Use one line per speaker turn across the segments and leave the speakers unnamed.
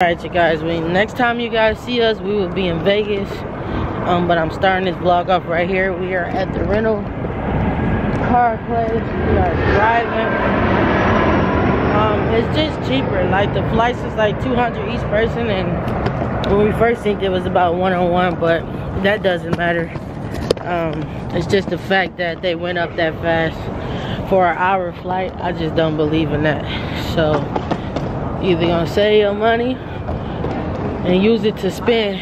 Alright you guys, next time you guys see us, we will be in Vegas. Um, but I'm starting this vlog off right here. We are at the rental car place. We are driving. Um, it's just cheaper. Like the flights is like 200 each person and when we first think it was about one-on-one, but that doesn't matter. Um, it's just the fact that they went up that fast for an hour flight. I just don't believe in that. So either gonna save your money and use it to spend.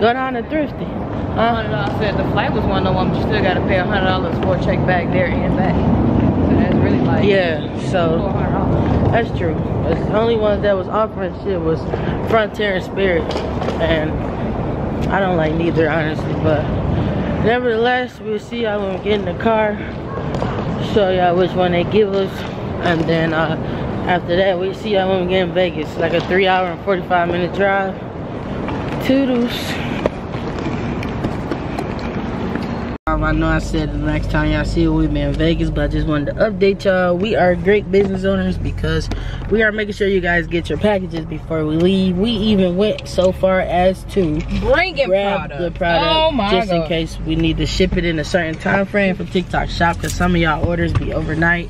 Go down to thrifty.
Huh? I said the flight was one of them. You still got to pay a hundred dollars for a check back there and back. So that's really like
yeah. So that's true. The only ones that was offering shit was Frontier and Spirit, and I don't like neither honestly. But nevertheless, we'll see y'all when we get in the car. Show y'all which one they give us, and then. uh after that, we see y'all when we get in Vegas. Like a three hour and 45 minute drive. Toodles. Um, I know I said the next time y'all see we be in Vegas, but I just wanted to update y'all. We are great business owners because we are making sure you guys get your packages before we leave. We even went so far as to
bring it
grab
product.
the product
oh my
just
God.
in case we need to ship it in a certain time frame for TikTok Shop because some of y'all orders be overnight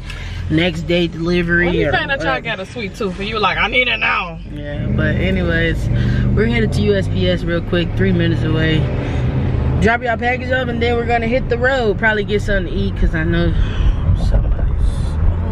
next day delivery.
Do you
or
think that y'all got a sweet tooth and you like, I need it now.
Yeah, but anyways, we're headed to USPS real quick, three minutes away. Drop y'all package off and then we're gonna hit the road. Probably get something to eat because I know somebody's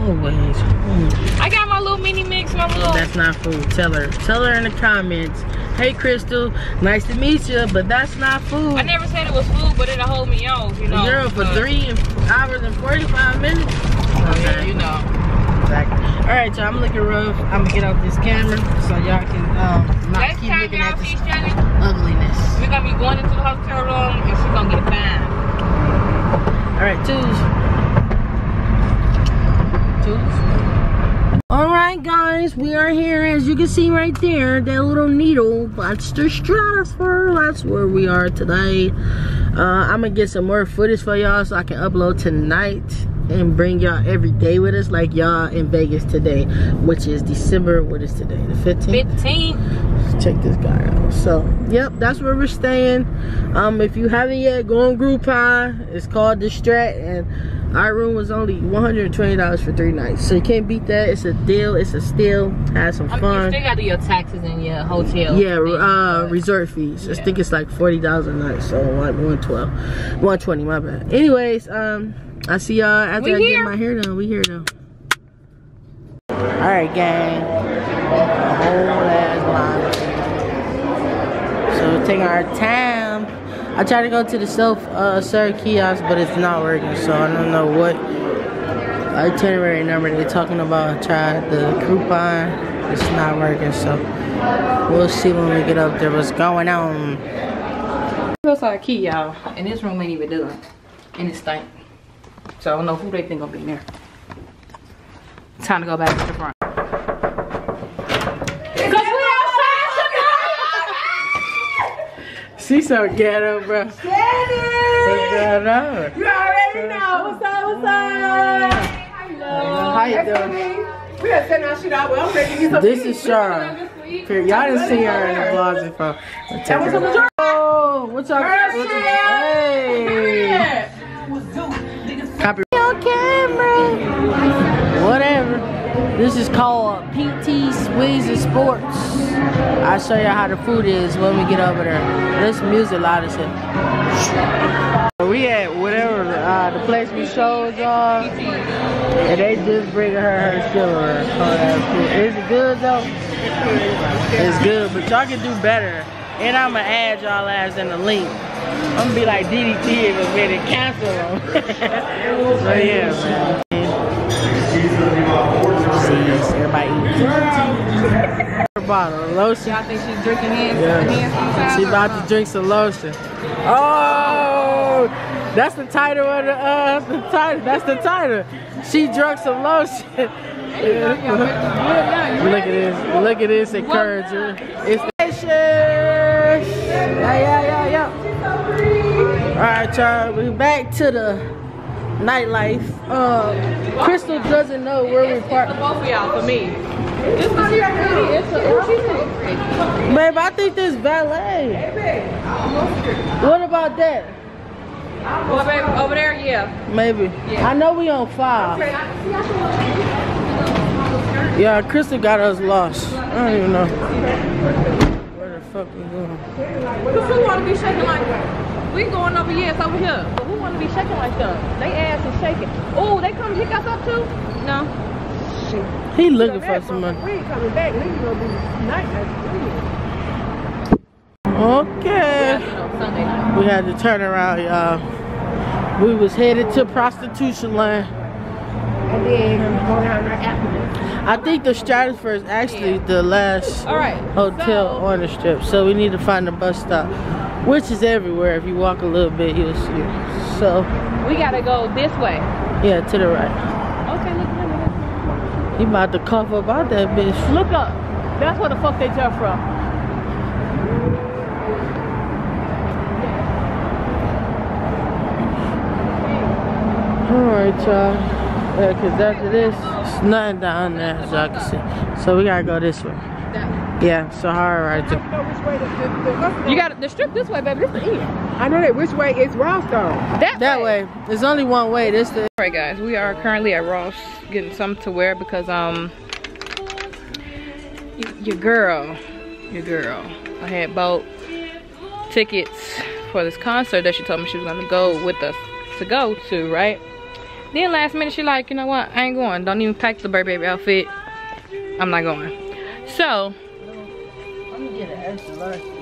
always hungry.
I got my little mini mix, my little.
That's not food. Tell her. Tell her in the comments. Hey Crystal, nice to meet you, but that's not food.
I never said it was food, but it'll hold me off, you know.
Girl, for three hours and 45 minutes?
Oh, yeah, you know.
Exactly. All right, y'all, I'm looking rough. I'm gonna get off this camera so y'all can um, not
Next
keep looking at this ugliness.
we're gonna be going into the hotel room and she's gonna get fine.
All right, twos. Twos. All right, guys, we are here. As you can see right there, that little needle. That's the Stratosphere. That's where we are today. Uh, I'm gonna get some more footage for y'all so I can upload tonight and bring y'all every day with us, like y'all in Vegas today, which is December. What is today? The 15th.
15.
check this guy out. So, yep, that's where we're staying. Um, if you haven't yet, go on Groupon. It's called The Strat, and our room was only $120 for three nights. So you can't beat that. It's a deal. It's a steal. Have some
I mean, you
fun.
still gotta do your taxes and your hotel.
Yeah, uh, resort fees. I think it's like forty dollars a night, so like one twelve, one twenty. My bad. Anyways, um, I see y'all after
We
I
here.
get my hair done. We here though. All right, gang. A whole ass line. So we're taking our time. I tried to go to the self uh, serve kiosk, but it's not working. So I don't know what itinerary number they're talking about. I tried the coupon. It's not working. So we'll see when we get up there what's going on.
That's our key, y'all. And this room ain't even done. And it stank. So I don't know who they think gonna be in there. Time to go back to the front.
She's so ghetto, bro. What's going on?
You already know. What's up? What's up?
How you doing?
We gotta send our shit out. Well, I'm ready to get some
This is Shara. Y'all didn't see her in the vlogs before. I'll take
what's
her.
up with your-
Oh, what's up? What's up? Hey. This is called PT Squeezy Sports. I'll show you how the food is when we get over there. This music loud as hell. We at whatever uh, the place we showed y'all, and they just bring her her silver. Is it good though? It's good, but y'all can do better. And I'ma add y'all ass in the link. I'm gonna be like DDT in a minute, cancel them. so yeah, man. Her bottle of lotion.
Y'all think she's drinking hands?
Yeah. She about to drink some lotion. Oh, that's the title of the uh, the title. That's the title. She drunk some lotion. Look at this. Look at this encourager. It's the Yeah, yeah, yeah, yeah. All right, y'all. We back to the nightlife. Uh, Crystal doesn't know where we
for both of y'all, for me. This even. It's a, she's so pretty.
Babe, I think this valet. What about that?
Well, baby, over there, yeah.
Maybe. Yeah. I know we on five. Yeah, Crystal got us lost. I don't even know. Where the fuck we going?
Cause who wanna be shaking like that? We going over here, it's over here. But who wanna be shaking like that? They ass is shaking. Oh, they come pick us up too? No.
He looking for some money.
We ain't coming back. We gonna be night
Okay. We had to turn around, y'all. We was headed to prostitution land.
And then go down there after this.
I think the Stratosphere is actually the last
All right.
hotel
so-
on the strip, so we need to find a bus stop, which is everywhere. If you walk a little bit, you'll see it. So,
We gotta go this way.
yeah, to the right.
Okay, look, look,
He about to cough up out that bitch.
look. Up. That's where the fuck they jump from.
Alright, y'all. Yeah, cause after this, it's nothing down there, as y'all can see. So we gotta go this way. Yeah, Sahara right there.
I know way the,
You got the strip this way, baby. This the end.
I know that which way is Rostov.
That,
That way. There's only one way. This the
Alright guys, we are currently at Ross getting something to wear because um your girl, your girl, I had bought tickets for this concert that she told me she was gonna go with us to go to, right? Then last minute she like, you know what, I ain't going. Don't even pack the bird baby outfit. I'm not going. So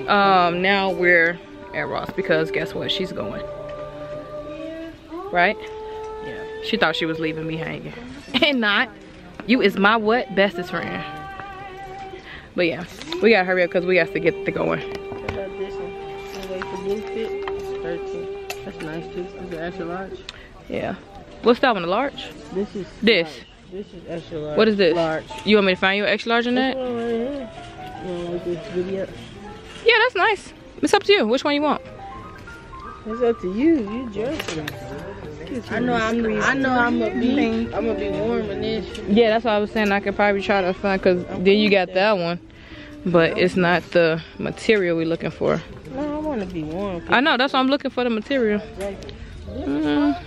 um now we're at Ross because guess what? She's going. Right? Yeah. She thought she was leaving me hanging. and not. You is my what? Bestest friend. But yeah, we gotta hurry up because we got to get to going.
this one. Wait for blue fit. It's 13. That's nice too. Is it extra large?
Yeah. What's that one, the large?
This is
This.
large. This is extra large.
What is this?
Large.
You want me to find you an extra large in
This
that?
one right here. You want like this video?
Yeah, that's nice. It's up to you. Which one you want?
It's up to you. You dressing. I know I'm. I know I'm gonna be. I'm gonna be warm in this.
Yeah, that's what I was saying. I could probably try to find because then you got that one. But it's not the material we're looking for.
No, I want to be warm.
I know, that's why I'm looking for the material. Mm.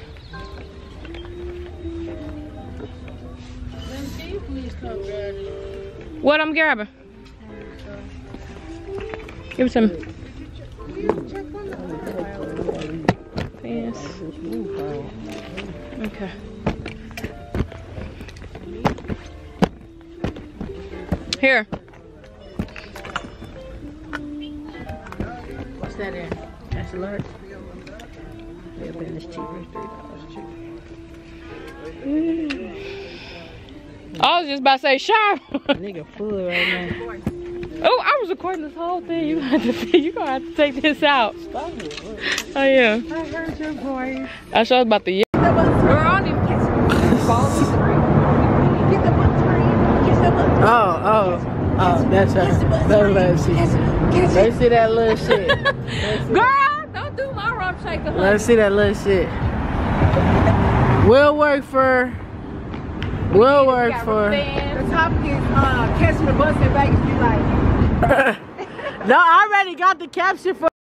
What I'm grabbing? Give it to me. Yes. Okay. Here.
What's that in? Extra large. Yeah, but it's cheaper. Three dollars mm. cheaper.
I was just about to say shower.
Nigga full right now.
oh, I was recording this whole thing. You have to you gonna have to take this out.
Stop it.
Oh yeah.
I heard your voice.
I sure was about to yell.
Girl, I don't even catch Get the butt screen. Kiss the butt.
Oh, oh, oh, that's her. That's let's. Let's see that little shit.
Girl, don't do my rump shaker.
Let's see that little shit. We'll work for. We'll work for.
The top is uh, catching the bus in Vegas. Be like,
no, I already got the caption for.